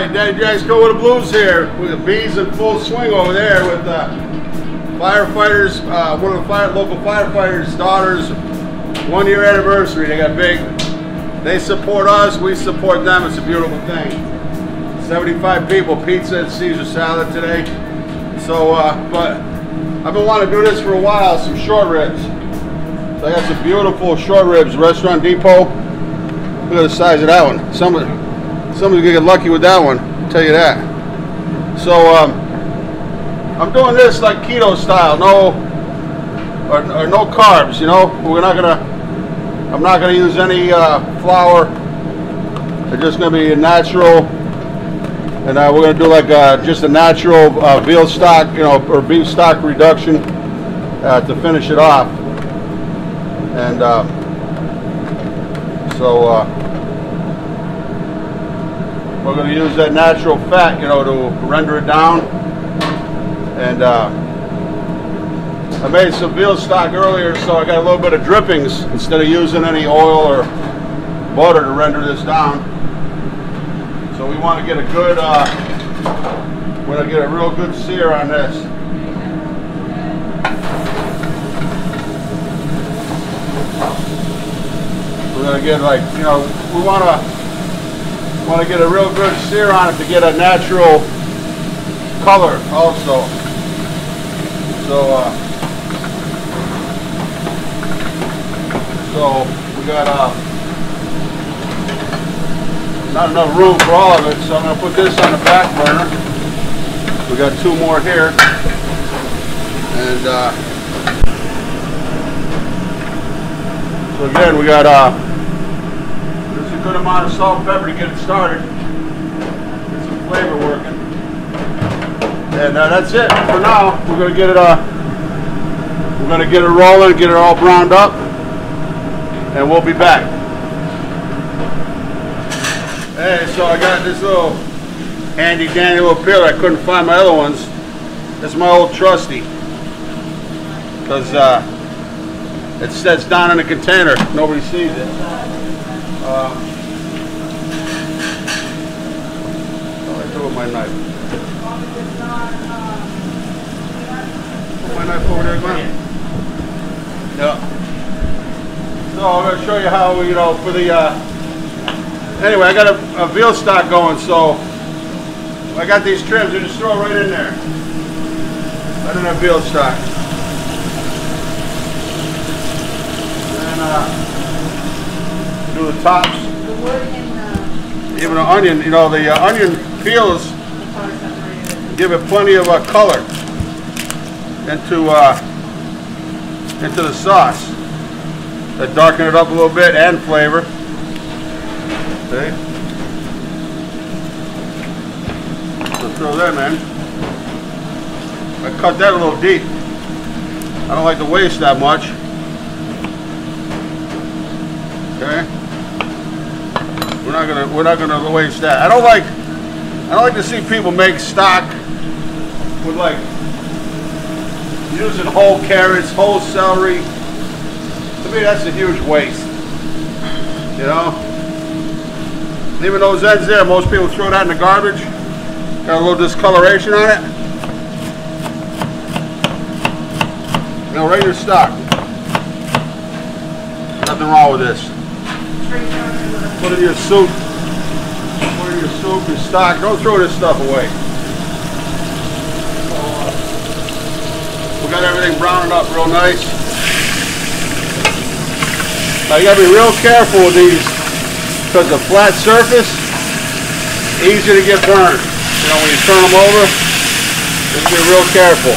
right, Daddy Jack's go with the blues here. With the bees in full swing over there with uh, firefighters, uh, one of the fire, local firefighters' daughters, one year anniversary. They got big. They support us, we support them. It's a beautiful thing. 75 people, pizza and Caesar salad today. So, uh, but I've been wanting to do this for a while, some short ribs. So I got some beautiful short ribs, Restaurant Depot. Look at the size of that one. Somebody, somebody's gonna get lucky with that one. I'll tell you that. So um, I'm doing this like keto style, no, or, or no carbs. You know, we're not gonna. I'm not gonna use any uh, flour. It's just gonna be a natural, and uh, we're gonna do like uh, just a natural uh, veal stock, you know, or beef stock reduction uh, to finish it off. And um, so uh, we're going to use that natural fat, you know, to render it down. And uh, I made some veal stock earlier, so I got a little bit of drippings instead of using any oil or butter to render this down. So we want to get a good, uh, we're going to get a real good sear on this. We're gonna get like, you know, we wanna wanna get a real good sear on it to get a natural color also. So uh so we got uh not enough room for all of it, so I'm gonna put this on the back burner. We got two more here. And uh so again we got uh a good amount of salt and pepper to get it started. Get some flavor working. And uh, that's it for now. We're gonna get it uh we're gonna get it rolling, get it all browned up, and we'll be back. Hey, so I got this little handy dandy little peeler. I couldn't find my other ones. This is my old trusty. Because uh, it says down in the container. Nobody sees it. Uh, what do I do with my knife? Put my knife over there, Glenn. Yeah. So I'm going to show you how, you know, for the, uh, anyway, I got a, a veal stock going, so I got these trims, I just throw right in there. Right in that veal stock. And uh, do the tops. The wood and Even the onion, you know, the uh, onion peels the color separated. Give it plenty of uh, color into uh, into the sauce. That darken it up a little bit and flavor. See? So throw that in. I cut that a little deep. I don't like to waste that much. Okay. We're not gonna we're not gonna waste that. I don't like I don't like to see people make stock with like using whole carrots, whole celery. To me, that's a huge waste. You know? Leaving those ends there, most people throw that in the garbage. Got a little discoloration on it. In your stock. Nothing wrong with this. Put it in your soup. Put it in your soup, your stock. Don't throw this stuff away. So, uh, we got everything browned up real nice. Now you gotta be real careful with these because the flat surface, easy to get burned. You know, when you turn them over, just be real careful.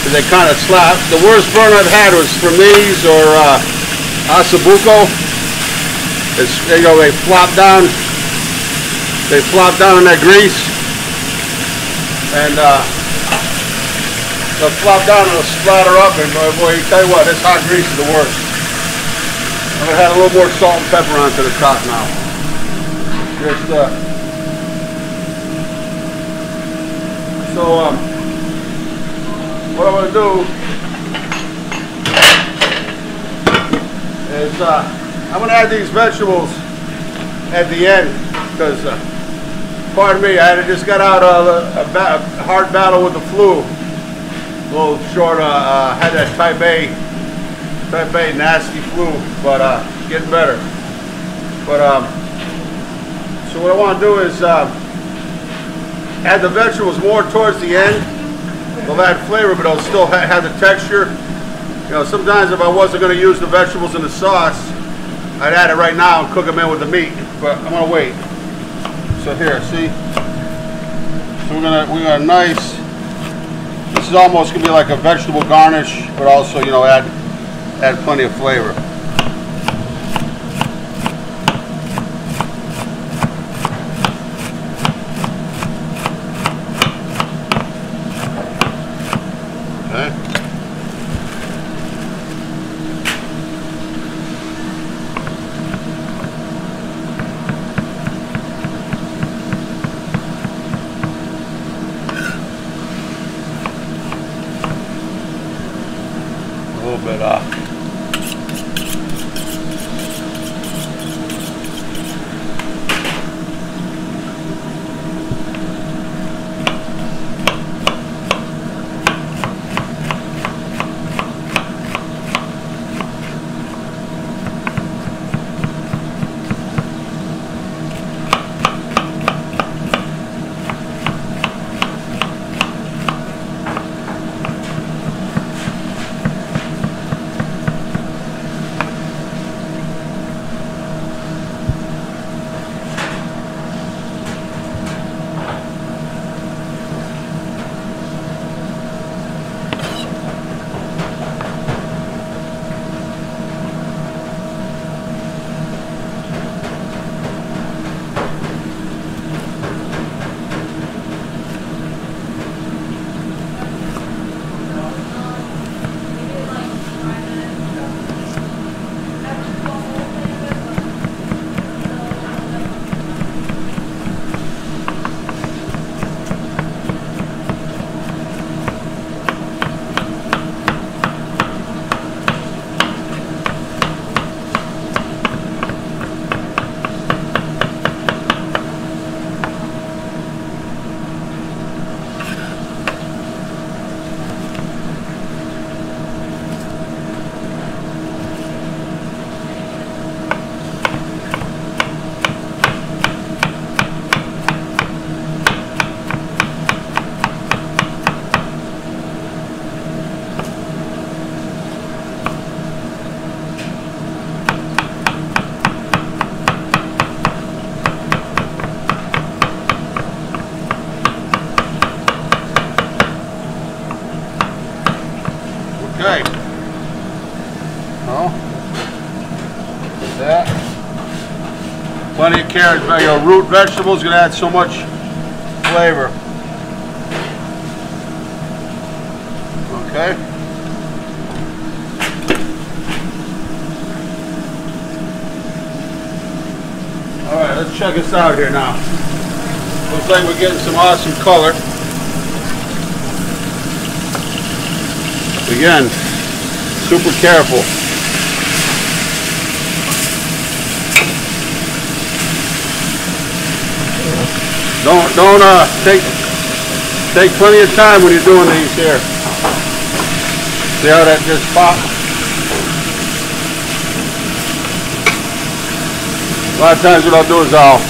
Because they kind of slap. The worst burn I've had was from these or uh, osso buco. It's, you know, they flop down, they flop down in that grease, and uh, they'll flop down and they'll splatter up, and boy, boy, you tell you what, this hot grease is the worst. I'm gonna add a little more salt and pepper onto the top now. Just, uh, so, um, what I'm gonna do is, uh, I'm gonna add these vegetables at the end because uh, pardon me, I just got out of a, a, a hard battle with the flu. A little short, uh, uh, had that type A, type A nasty flu, but uh, getting better. But um, so what I want to do is uh, add the vegetables more towards the end. They'll add flavor, but they'll still ha- have the texture. You know, sometimes if I wasn't going to use the vegetables in the sauce, I'd add it right now and cook them in with the meat. But I'm going to wait. So here, see? So we're gonna we got a nice. This is almost gonna be like a vegetable garnish, but also you know add add plenty of flavor. Little bit uh Plenty of carrots, but your root vegetables gonna add so much flavor. Okay. All right, let's check this out here now. Looks like we're getting some awesome color. Again, super careful. Don't don't uh take take plenty of time when you're doing these here. See how that just pops? A lot of times what I'll do is I'll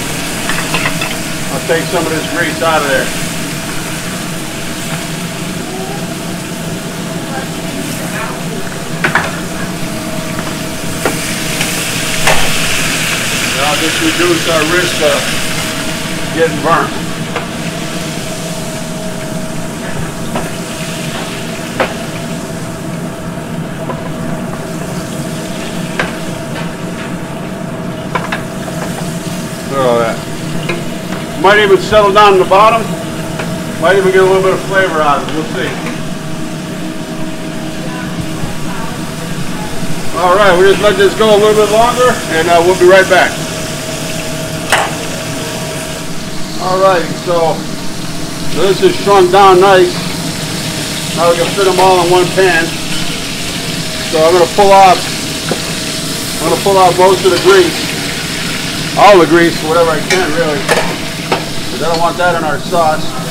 I'll take some of this grease out of there. That'll just reduce our risk of getting burnt. Look at all that. Might even settle down in the bottom. Might even get a little bit of flavor out of it. We'll see. All right, we'll just let this go a little bit longer, and uh, we'll be right back. All right, so, so this is shrunk down nice. Now we can fit them all in one pan. So I'm gonna pull off, I'm gonna pull off most of the grease, all the grease, whatever I can really. Because I don't want that in our sauce.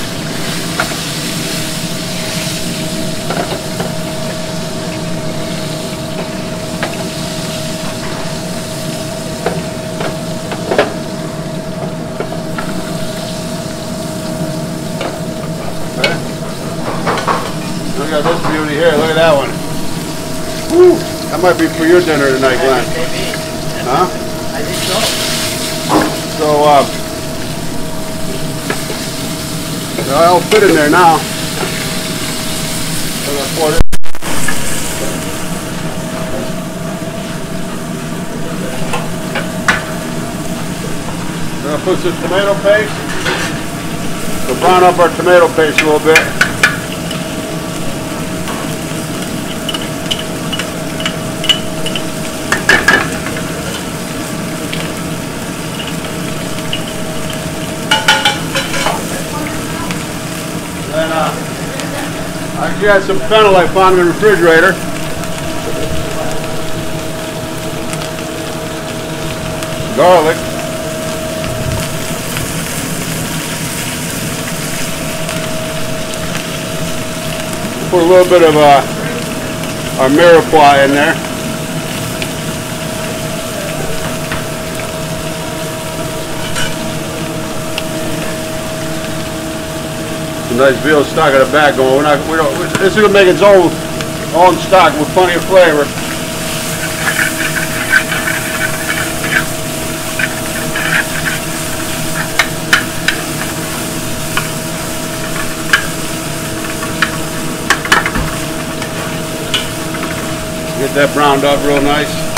Look at this beauty here. Look at that one. Woo! That might be for your dinner tonight, Glenn. Huh? I think so. So, uh, they'll all fit in there now. I'm gonna this- We're gonna put some tomato paste. We'll brown up our tomato paste a little bit. And uh, Actually had some fennel I found in the refrigerator. Garlic. Put a little bit of uh, our mirepoix in there. Nice veal stock in the. We're not, we don't, this is gonna make its own, own stock with plenty of flavor. Get that browned up real nice.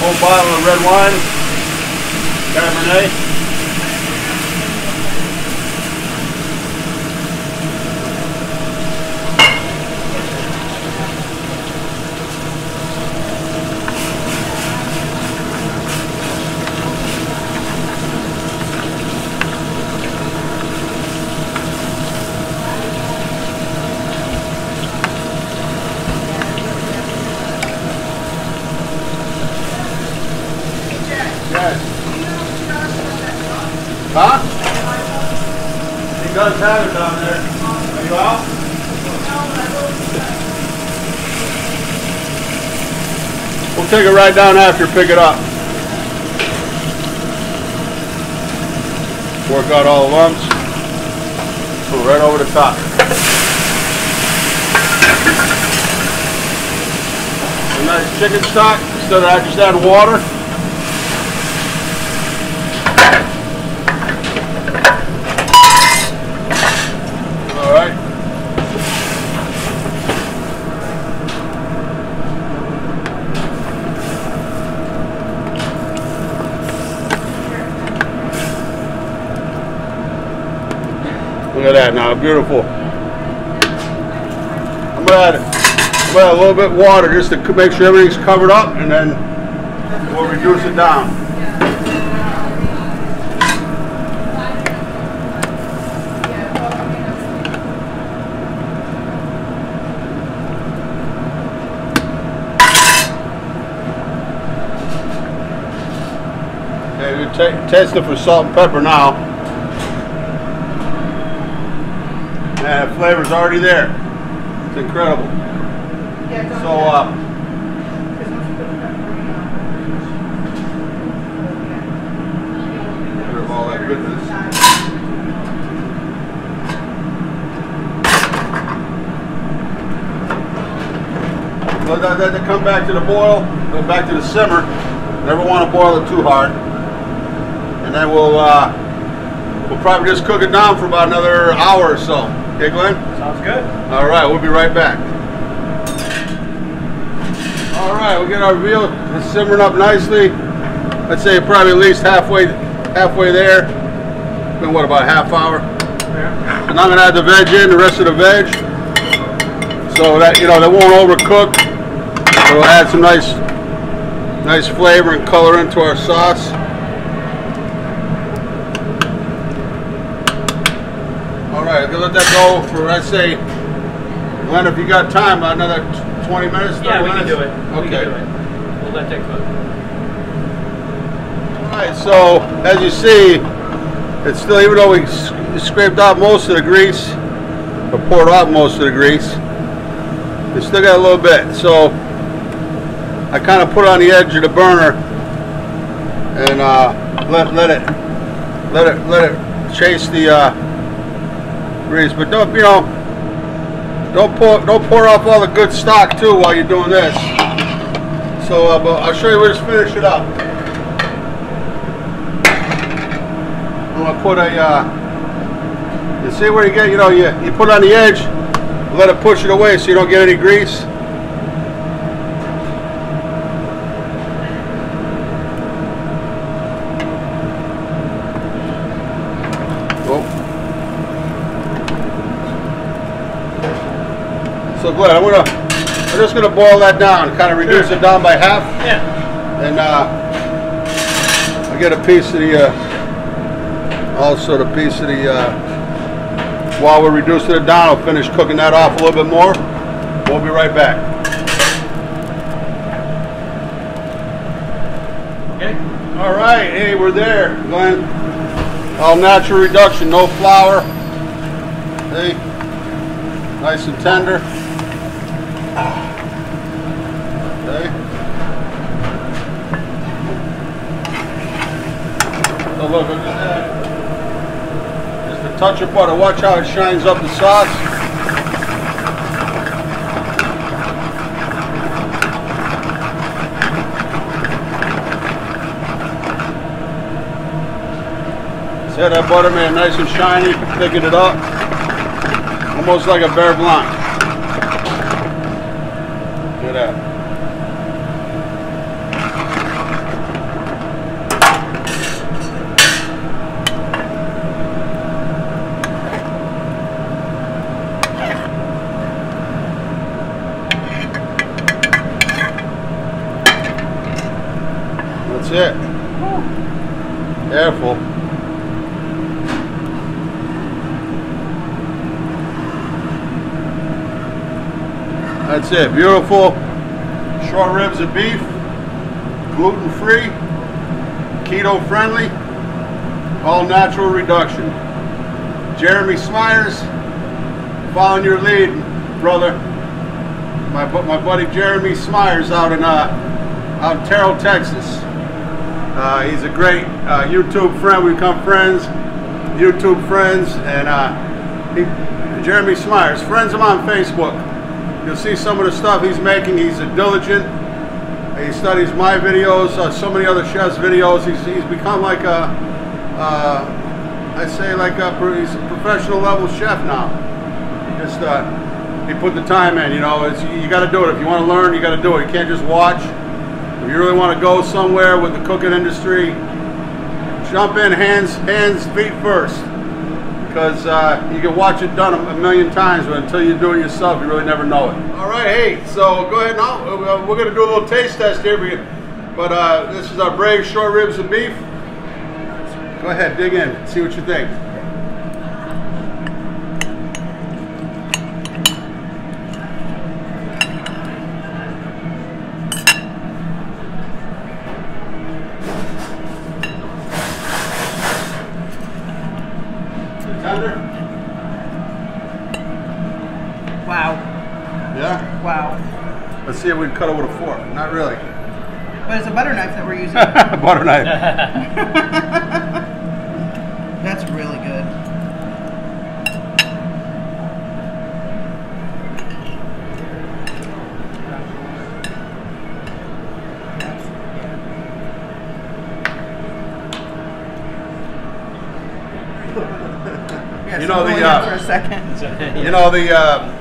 Whole bottle of red wine, Cabernet. Take it right down after, pick it up. Work out all the lumps. Put right over the top. A nice chicken stock instead of just add water. All right. Look at that now, beautiful. I'm gonna add, I'm gonna add a little bit of water just to make sure everything's covered up, and then we'll reduce it down. Okay, we ta- test it for salt and pepper now. And is already there. It's incredible. Yeah, So, do that. uh, 'Cause once you put the pepperoni on, yeah. Rid of all that goodness. let that, that to come back to the boil, go back to the simmer. Never want to boil it too hard. And then we'll, uh, we'll probably just cook it down for about another hour or so. Okay, Glenn? Sounds good. All right, we'll be right back. All right, we'll get our veal simmering up nicely. I'd say probably at least halfway, halfway there. Been what, about a half hour? Yeah. And I'm gonna add the veg in, the rest of the veg. So that, you know, that won't overcook. It'll add some nice, nice flavor and color into our sauce. Let that go for I'd say, Glenn, if you got time, another 20 minutes. 30 Yeah, we can do it. We Okay. can do it. We'll let that cook. All right, so as you see, it's still even though we scraped off most of the grease, or poured out most of the grease, it's still got a little bit. So I kind of put it on the edge of the burner and uh, let let it let it let it chase the uh, grease. But don't you know? Don't pour don't pour off all the good stock too while you're doing this. So uh, but I'll show you where to finish it up. I'm gonna put a. Uh, you see where you get? You know, you you put it on the edge, let it push it away so you don't get any grease. I'm gonna, I'm just gonna boil that down, kind of reduce it down by half, Yeah. and uh, I get a piece of the, uh, also the piece of the, uh, while we're reducing it down, I'll finish cooking that off a little bit more. We'll be right back. Okay. All right, hey, we're there, Glenn. All natural reduction, no flour. Hey, nice and tender. Okay. So oh, look, look at that. Just a touch of butter. Watch how it shines up the sauce. See that butter man nice and shiny, picking it up. Almost like a beurre blanc. Look at that. That's it. Careful. That's it. Beautiful short ribs of beef, gluten free, keto friendly, all natural reduction. Jeremy Smyers, following your lead, brother. My my buddy Jeremy Smyers out in uh, out Terrell, Texas. Uh, he's a great uh, YouTube friend. We become friends, YouTube friends, and uh, he, Jeremy Smyers. Friends of him on Facebook. You'll see some of the stuff he's making. He's a diligent. He studies my videos, uh, so many other chefs' videos. He's, he's become like a, uh, I'd say like a, he's a professional level chef now. Just he put the time in. You know, you got to do it. If you want to learn, you got to do it. You can't just watch. If you really want to go somewhere with the cooking industry, jump in hands, hands, feet first. Because uh, you can watch it done a million times, but until you do it yourself, you really never know it. All right, hey, so go ahead now. We're going to do a little taste test here, but- but uh, this is our brave short ribs of beef. Go ahead, dig in, see what you think. Tender? Wow. Yeah? Wow. Let's see if we can cut it with a fork. Not really. But it's a butter knife that we're using. Butter knife. That's really good. You know, the, uh, for a second. You know, the uh,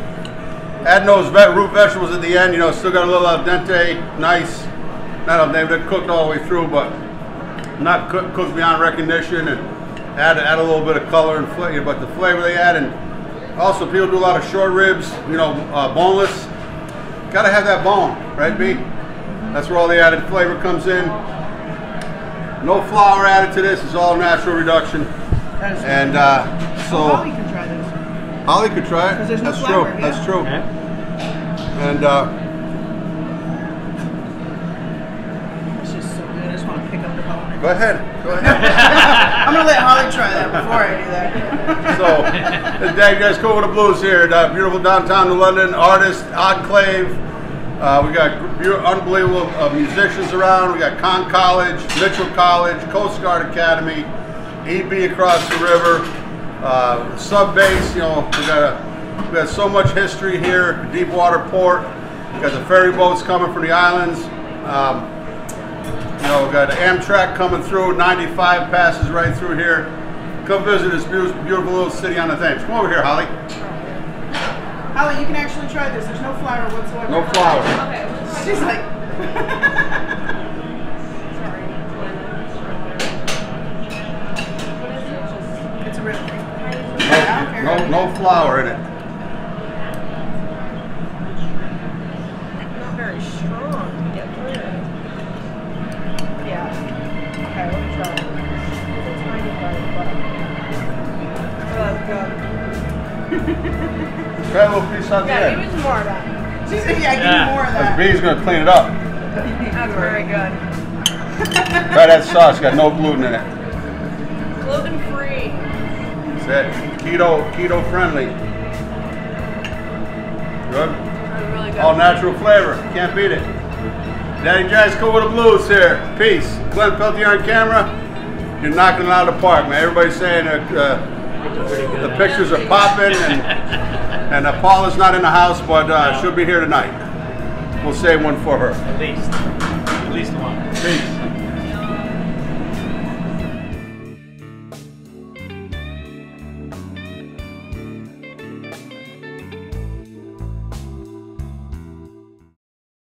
adding those vet root vegetables at the end, you know, still got a little al dente, nice. Not al dente, they're cooked all the way through, but not cooked, cooked beyond recognition and add, add a little bit of color and flavor, but the flavor they add. And also, people do a lot of short ribs, you know, uh, boneless. Got to have that bone, right, B? That's where all the added flavor comes in. No flour added to this, it's all natural reduction. And uh, so. Holly can try this. Holly could try it. there's no That's flour, true. yeah. That's true. Okay. And uh, It's just so good. I just want to pick up the bone. go ahead. Go ahead. I'm gonna let Holly try that before I do that. so, this Dag guys cool with the blues here. Uh, beautiful downtown New London artist enclave. Uh, we got unbelievable uh, musicians around. We got Conn College, Mitchell College, Coast Guard Academy, EB across the river, uh, sub base. You know, we got a, we got so much history here. Deepwater Port. We got the ferry boats coming from the islands. Um, you know, we got Amtrak coming through. 95 passes right through here. Come visit this beau- beautiful little city on the Thames. Come over here, Holly. Holly, you can actually try this. There's no flour whatsoever. No flour. She's like, it's a real thing. I don't care. No, no flour in it. Not very strong to get through. Yeah. Okay, let me try. It's oh, a tiny bite, but. Try a little piece on the Yeah, give end. me some more of that. She said, yeah, give Yeah. me more of The that. bee's gonna clean it up. That's very good. Try that sauce. Got no gluten in it. Gluten it. Keto, keto friendly. Good. Really good. All natural flavor. Can't beat it. Daddy Jack's cool with the blues here. Peace. Glenn Peltier on camera. You're knocking it out of the park, man. Everybody's saying that uh, the pictures are popping and and uh, Paula's not in the house, but uh, she'll be here tonight. We'll save one for her. At least. At least one. Peace.